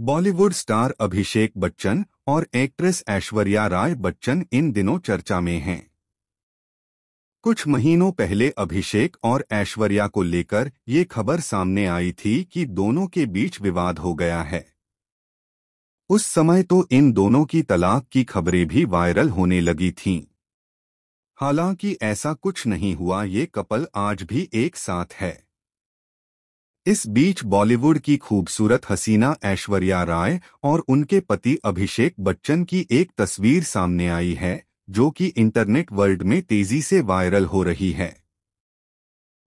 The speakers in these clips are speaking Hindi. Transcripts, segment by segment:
बॉलीवुड स्टार अभिषेक बच्चन और एक्ट्रेस ऐश्वर्या राय बच्चन इन दिनों चर्चा में हैं। कुछ महीनों पहले अभिषेक और ऐश्वर्या को लेकर ये खबर सामने आई थी कि दोनों के बीच विवाद हो गया है। उस समय तो इन दोनों की तलाक की खबरें भी वायरल होने लगी थीं। हालाँकि ऐसा कुछ नहीं हुआ, ये कपल आज भी एक साथ है। इस बीच बॉलीवुड की खूबसूरत हसीना ऐश्वर्या राय और उनके पति अभिषेक बच्चन की एक तस्वीर सामने आई है, जो कि इंटरनेट वर्ल्ड में तेज़ी से वायरल हो रही है।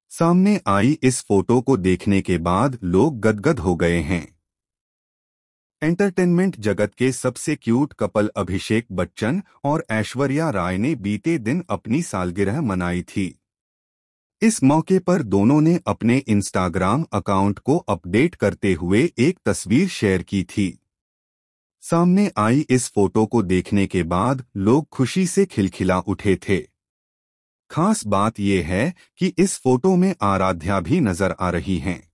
सामने आई इस फ़ोटो को देखने के बाद लोग गदगद हो गए हैं। एंटरटेनमेंट जगत के सबसे क्यूट कपल अभिषेक बच्चन और ऐश्वर्या राय ने बीते दिन अपनी सालगिरह मनाई थी। इस मौके पर दोनों ने अपने इंस्टाग्राम अकाउंट को अपडेट करते हुए एक तस्वीर शेयर की थी। सामने आई इस फ़ोटो को देखने के बाद लोग खुशी से खिलखिला उठे थे। खास बात यह है कि इस फ़ोटो में आराध्या भी नज़र आ रही हैं।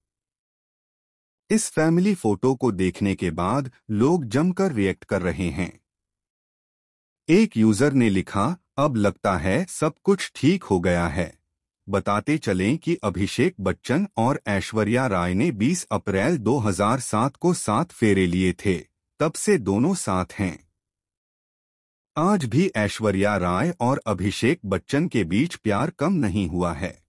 इस फैमिली फ़ोटो को देखने के बाद लोग जमकर रिएक्ट कर रहे हैं। एक यूज़र ने लिखा, अब लगता है सब कुछ ठीक हो गया है। बताते चलें कि अभिषेक बच्चन और ऐश्वर्या राय ने 20 अप्रैल 2007 को सात फेरे लिए थे, तब से दोनों साथ हैं। आज भी ऐश्वर्या राय और अभिषेक बच्चन के बीच प्यार कम नहीं हुआ है।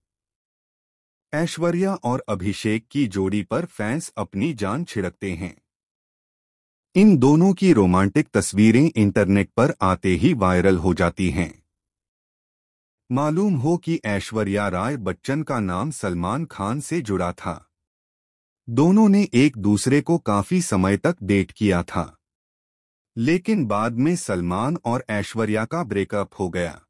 ऐश्वर्या और अभिषेक की जोड़ी पर फैंस अपनी जान छिड़कते हैं। इन दोनों की रोमांटिक तस्वीरें इंटरनेट पर आते ही वायरल हो जाती हैं। मालूम हो कि ऐश्वर्या राय बच्चन का नाम सलमान खान से जुड़ा था। दोनों ने एक दूसरे को काफ़ी समय तक डेट किया था। लेकिन बाद में सलमान और ऐश्वर्या का ब्रेकअप हो गया।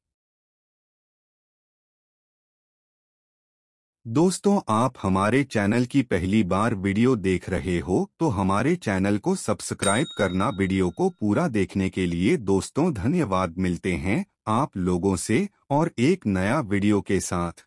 दोस्तों, आप हमारे चैनल की पहली बार वीडियो देख रहे हो तो हमारे चैनल को सब्सक्राइब करना, वीडियो को पूरा देखने के लिए दोस्तों, धन्यवाद, मिलते हैं। आप लोगों से और एक नया वीडियो के साथ।